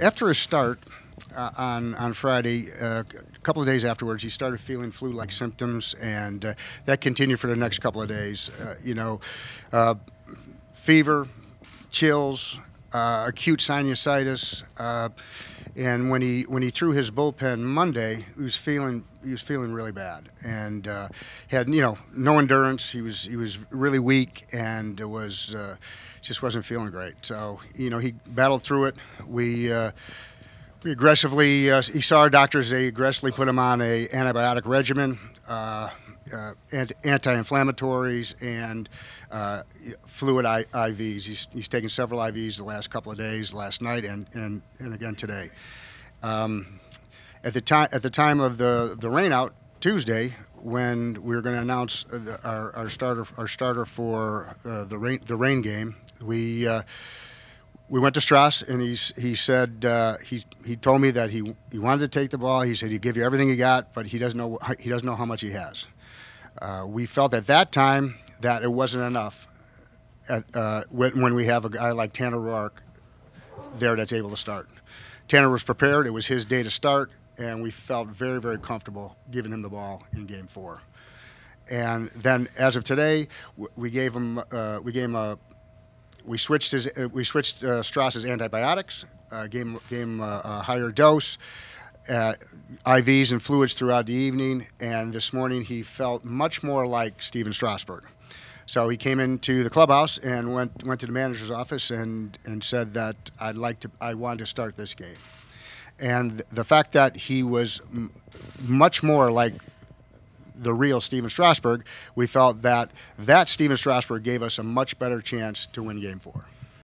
After his start uh, on on Friday, uh, a couple of days afterwards, he started feeling flu-like symptoms, and uh, that continued for the next couple of days. Uh, you know, uh, fever, chills, uh, acute sinusitis, and when he when he threw his bullpen Monday, he was feeling he was feeling really bad, and uh, had you know no endurance. He was he was really weak, and was uh, just wasn't feeling great. So you know he battled through it. We uh, we aggressively, uh, he saw our doctors, they aggressively put him on a antibiotic regimen, uh, anti-inflammatories, and uh, fluid I- IVs. He's, he's taken several IVs the last couple of days, last night, and, and, and again today. Um, at the time at the time of the the rainout Tuesday, when we were going to announce the, our, our starter our starter for uh, the rain the rain game, we uh, we went to Stras, and he's, he said uh, he, he told me that he, he wanted to take the ball. He said he'd give you everything he got, but he doesn't know he doesn't know how much he has. Uh, we felt at that time that it wasn't enough. At, uh, when, we have a guy like Tanner Roark there that's able to start. Tanner was prepared. It was his day to start, and we felt very very comfortable giving him the ball in Game Four. And then, as of today, we gave him uh, we gave him a we switched his uh, we switched uh, Stras's antibiotics, uh, gave him, gave him a, a higher dose, uh, IVs and fluids throughout the evening, and this morning he felt much more like Stephen Strasburg. So he came into the clubhouse and went went to the manager's office and and said that I'd like to I want to start this game, and the fact that he was much more like the real Stephen Strasburg, we felt that that Stephen Strasburg gave us a much better chance to win Game Four.